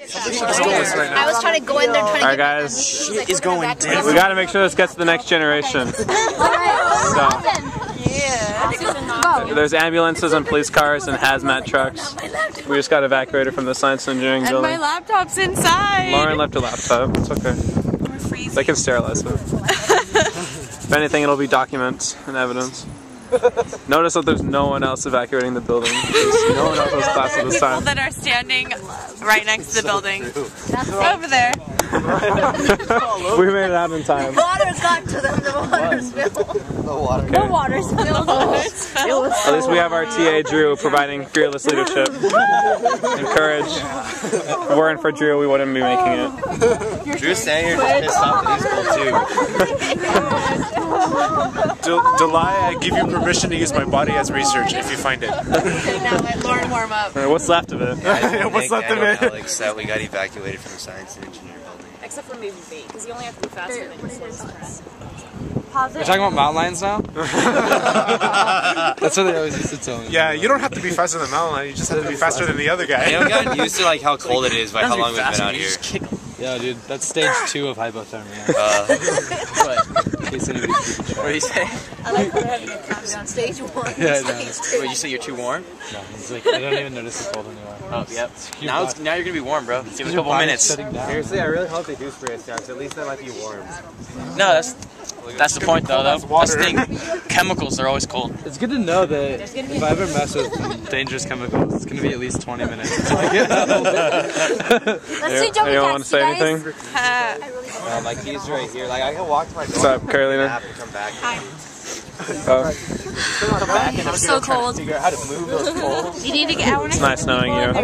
I was trying to go in there trying to All right, get my guys. Shit is going down. We got to make sure this gets to the next generation. So, there's ambulances and police cars and hazmat trucks. We just got evacuated from the science and engineering And my laptop's inside. Lauren left her laptop. It's okay. They can sterilize it. if anything, it'll be documents and evidence. Notice that there's no one else evacuating the building. There's no one else has class at this People time. that are standing right next to the building. Over there. We made it out in time. Water's got to them. The water spilled. No water spilled. At least we have our TA Drew providing fearless leadership and courage. If it weren't for Drew, we wouldn't be making it. Drew's standing here just pissed off that he's cold too. Del- Delia, I give you permission to use my body as research if you find it. now let Lauren warm up. All right, what's left of it? What's left of it? Alex that we got evacuated from the science and engineering building. Except for maybe bait, because you only have to be faster than your first You're talking about mountain lions now? That's what they always used to tell me. Yeah, you don't have to be faster than Malin, you just have to be faster than the other I guy. haven't gotten used to like how cold it is by how long we've been out here. Yeah, dude, that's stage two of hypothermia. Uh, In case anybody's keeping track. what do you say? I like we're having a on Stage one. Yeah, I know. Stage two. Wait, you say you're too warm? No, it's like, I don't even notice the cold anymore. Oh, yep. Your Now, it's, now you're gonna be warm, bro. Give it a couple body's minutes. Seriously, I really hope they do spray us down, 'cause at least that might be warm. No, that's that's the point though. Though water. that's the thing. Chemicals are always cold. It's good to know that if I ever mess with dangerous chemicals, it's gonna be at least 20 minutes. until I get. Let's see Joey Anyone want to say guys. anything? Uh, my keys right here. Like, I can walk to my. What's up, Carolina? nap and come back. Oh, Come back and I'm So cold. figure out how to move those poles. You need to get out it's nice knowing you. in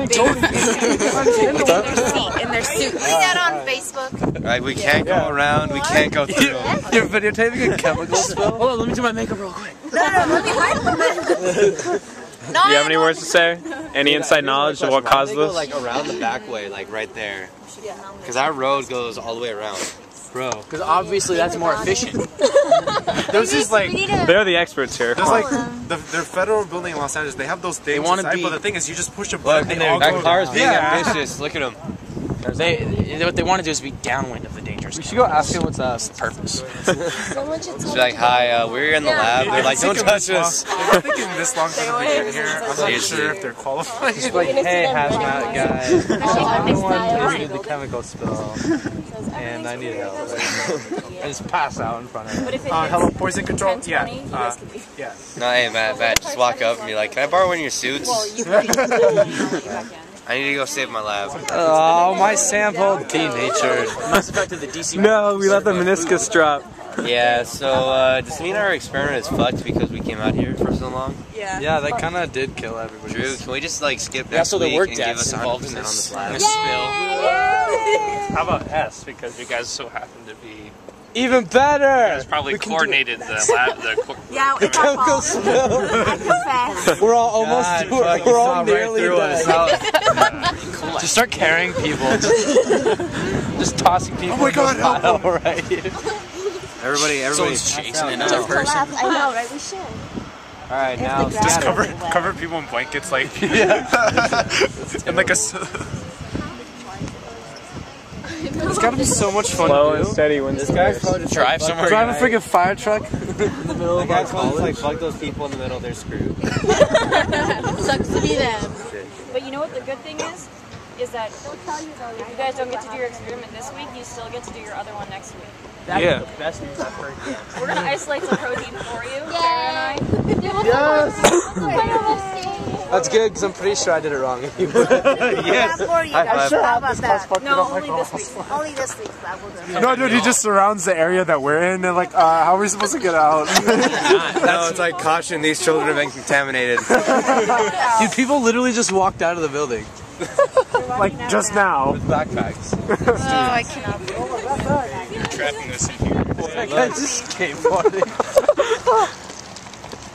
their suit. See that on Facebook. Like we can't go around, we can't go through. You're videotaping a chemical spill? Hold on, let me do my makeup real quick. No, no, let me hide from it. No, Do you have any words to say? Any inside knowledge of what caused this? like around the back way, like right there. Because our road goes all the way around. Bro. Because obviously that's more efficient. There's these like, We need to. They're the experts here. there's like the, the federal building in Los Angeles. They have those things. wanna inside, be- but the thing is, you just push a Look, button. they all that go car's being Yeah. ambitious. Look at him. They, they what they want to do is be downwind of the dangerous. We should go ask him what's up. Purpose. She's like, hi, uh, we're in the lab. They're like, don't touch us. They're taking this long for them to get here. I'm not sure if they're qualified. Just like, hey, hazmat guy. I'm the did the chemical spill. And I need help. I just pass out in front of him. But if it Uh, hello, poison control. Yeah. Uh, guys can leave. yeah. No, hey, Matt, Matt, just walk up and be like, can I borrow one of your suits? I need to go save my lab. Oh, my sample denatured. Mass Effect of the DC. No, we let the meniscus drop. Yeah, so uh, does it mean our experiment is fucked because we came out here for so long? Yeah. Yeah, that kind of did kill everybody. Drew, can we just like skip Yeah, next so there week were and give us 100% on involved in this this, in lab? this spill. How about S? Because you guys so happen to be Even better! it's probably We coordinated the lab. The co- Yeah, it's our Chemical fault. spill. We're all almost, God, we're, fuck, we're all saw right nearly through Just start carrying people. Just, just tossing people Oh my God, in the help pile right here. Everybody, everybody. Someone's chasing another person. I know, right? We should. Alright, now. Just cover cover people in blankets, like yeah, and like a. s- It's gotta be so much fun Slow to and steady when This guy's probably just Drive like, somewhere. Drive a freaking fire truck in the middle The of our guy's probably college. like, fuck those people in the middle, they're screwed. Sucks to be them. But you know what the good thing is? Is that if you guys don't get to do your experiment this week, you still get to do your other one next week. Yeah. Best part. We're gonna isolate some protein for you, Sarah and I. That's good because I'm pretty sure I did it wrong. yes. For you guys. How about that? No, only this week. Only this week. That will do. No, dude, he just surrounds the area that we're in, and like, uh, how are we supposed to get out? No, it's like caution. These children have been contaminated. Dude, people literally just walked out of the building like just now. with backpacks. Oh, I cannot. You're trapping us in here. That guy just skateboarding.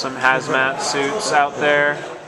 some hazmat suits out there.